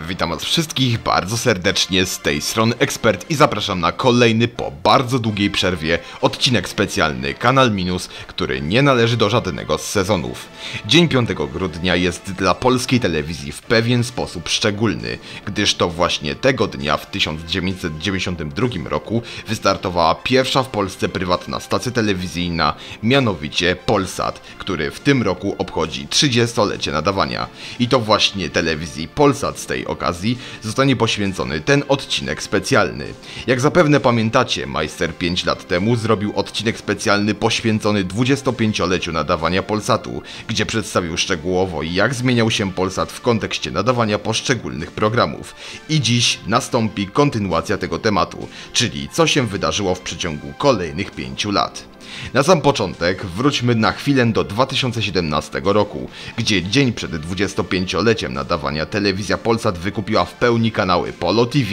Witam was wszystkich bardzo serdecznie z tej strony Ekspert i zapraszam na kolejny po bardzo długiej przerwie odcinek specjalny Kanal Minus, który nie należy do żadnego z sezonów. Dzień 5 grudnia jest dla polskiej telewizji w pewien sposób szczególny, gdyż to właśnie tego dnia w 1992 roku wystartowała pierwsza w Polsce prywatna stacja telewizyjna, mianowicie Polsat, który w tym roku obchodzi 30-lecie nadawania. I to właśnie telewizji Polsat z tej okazji zostanie poświęcony ten odcinek specjalny. Jak zapewne pamiętacie, Majster 5 lat temu zrobił odcinek specjalny poświęcony 25-leciu nadawania Polsatu, gdzie przedstawił szczegółowo jak zmieniał się Polsat w kontekście nadawania poszczególnych programów. I dziś nastąpi kontynuacja tego tematu, czyli co się wydarzyło w przeciągu kolejnych 5 lat. Na sam początek wróćmy na chwilę do 2017 roku, gdzie dzień przed 25-leciem nadawania telewizja Polsat wykupiła w pełni kanały Polo TV,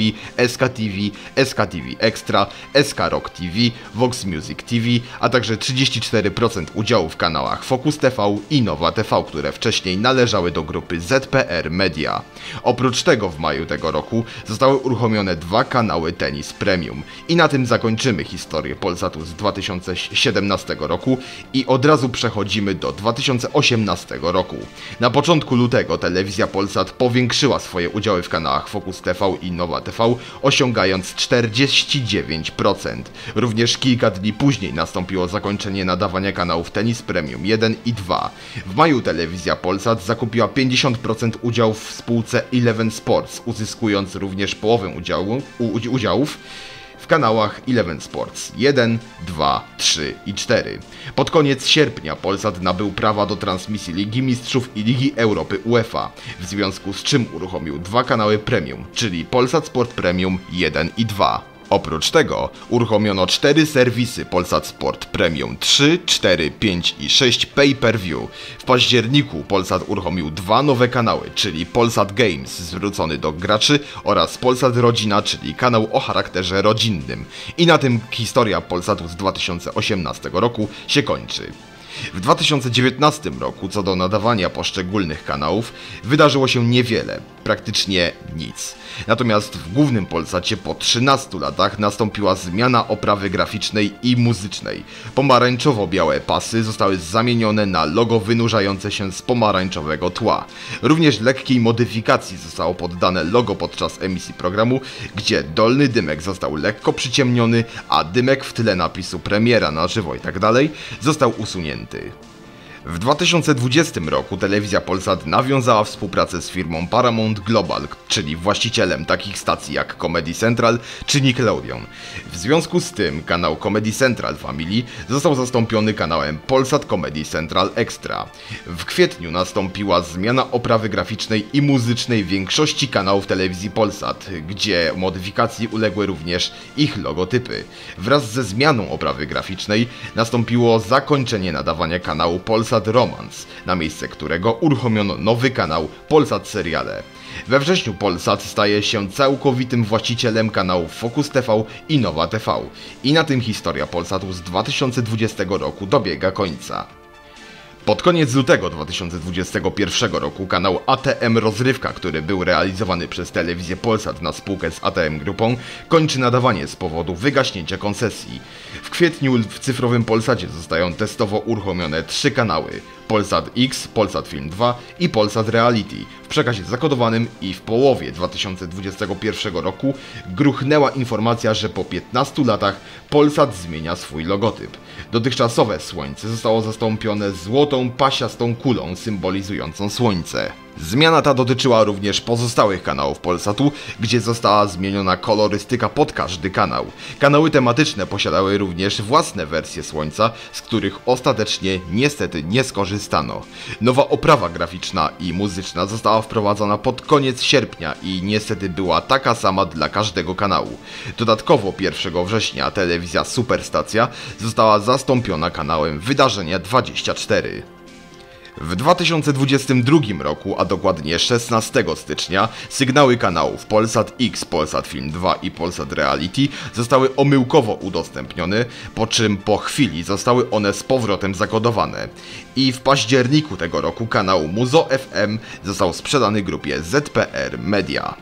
SK TV, SK TV Extra, SK Rock TV, Vox Music TV, a także 34% udziału w kanałach Focus TV i Nowa TV, które wcześniej należały do grupy ZPR Media. Oprócz tego w maju tego roku zostały uruchomione dwa kanały Tennis Premium i na tym zakończymy historię Polsatu z 2017 2017 roku i od razu przechodzimy do 2018 roku. Na początku lutego telewizja Polsat powiększyła swoje udziały w kanałach Focus TV i Nowa TV, osiągając 49%. Również kilka dni później nastąpiło zakończenie nadawania kanałów Tennis Premium 1 i 2. W maju telewizja Polsat zakupiła 50% udziałów w spółce Eleven Sports, uzyskując również połowę udziału, u, udziałów kanałach Eleven Sports 1, 2, 3 i 4. Pod koniec sierpnia Polsat nabył prawa do transmisji Ligi Mistrzów i Ligi Europy UEFA, w związku z czym uruchomił dwa kanały premium, czyli Polsat Sport Premium 1 i 2. Oprócz tego uruchomiono cztery serwisy Polsat Sport Premium 3, 4, 5 i 6 pay-per-view. W październiku Polsat uruchomił dwa nowe kanały, czyli Polsat Games zwrócony do graczy oraz Polsat Rodzina, czyli kanał o charakterze rodzinnym. I na tym historia Polsatu z 2018 roku się kończy. W 2019 roku co do nadawania poszczególnych kanałów wydarzyło się niewiele, praktycznie nic. Natomiast w głównym Polsacie po 13 latach nastąpiła zmiana oprawy graficznej i muzycznej. Pomarańczowo-białe pasy zostały zamienione na logo wynurzające się z pomarańczowego tła. Również lekkiej modyfikacji zostało poddane logo podczas emisji programu, gdzie dolny dymek został lekko przyciemniony, a dymek w tle napisu premiera na żywo i tak dalej został usunięty. W 2020 roku telewizja Polsat nawiązała współpracę z firmą Paramount Global, czyli właścicielem takich stacji jak Comedy Central czy Nickelodeon. W związku z tym kanał Comedy Central Family został zastąpiony kanałem Polsat Comedy Central Extra. W kwietniu nastąpiła zmiana oprawy graficznej i muzycznej większości kanałów telewizji Polsat, gdzie modyfikacji uległy również ich logotypy. Wraz ze zmianą oprawy graficznej nastąpiło zakończenie nadawania kanału Polsat Polsat Romance, na miejsce którego uruchomiono nowy kanał Polsat Seriale. We wrześniu Polsat staje się całkowitym właścicielem kanałów Focus TV i Nowa TV. I na tym historia Polsatu z 2020 roku dobiega końca. Pod koniec lutego 2021 roku kanał ATM Rozrywka, który był realizowany przez telewizję Polsat na spółkę z ATM Grupą, kończy nadawanie z powodu wygaśnięcia koncesji. W kwietniu w cyfrowym Polsacie zostają testowo uruchomione trzy kanały Polsat X, Polsat Film 2 i Polsat Reality w przekazie zakodowanym i w połowie 2021 roku gruchnęła informacja, że po 15 latach Polsat zmienia swój logotyp. Dotychczasowe słońce zostało zastąpione złotą pasiastą kulą symbolizującą słońce. Zmiana ta dotyczyła również pozostałych kanałów Polsatu, gdzie została zmieniona kolorystyka pod każdy kanał. Kanały tematyczne posiadały również własne wersje Słońca, z których ostatecznie niestety nie skorzystano. Nowa oprawa graficzna i muzyczna została wprowadzona pod koniec sierpnia i niestety była taka sama dla każdego kanału. Dodatkowo 1 września telewizja Superstacja została zastąpiona kanałem Wydarzenia 24. W 2022 roku, a dokładnie 16 stycznia, sygnały kanałów Polsat X, Polsat Film 2 i Polsat Reality zostały omyłkowo udostępnione, po czym po chwili zostały one z powrotem zakodowane. I w październiku tego roku kanał Muzo FM został sprzedany grupie ZPR Media.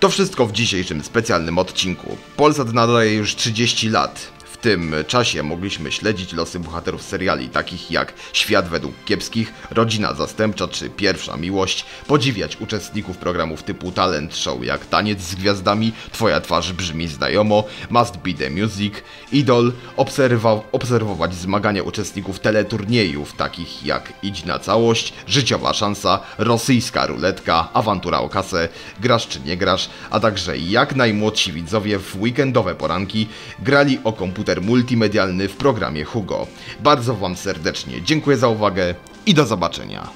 To wszystko w dzisiejszym specjalnym odcinku. Polsat nadaje już 30 lat. Tym czasie mogliśmy śledzić losy bohaterów seriali takich jak Świat według kiepskich, Rodzina zastępcza czy Pierwsza miłość, podziwiać uczestników programów typu Talent Show jak Taniec z gwiazdami, Twoja twarz brzmi znajomo, Must Be The Music, Idol, obserwa- obserwować zmagania uczestników teleturniejów takich jak Idź na całość, Życiowa szansa, Rosyjska ruletka, Awantura o kasę, Grasz czy nie grasz, a także jak najmłodsi widzowie w weekendowe poranki grali o komputer multimedialny w programie Hugo. Bardzo Wam serdecznie dziękuję za uwagę i do zobaczenia.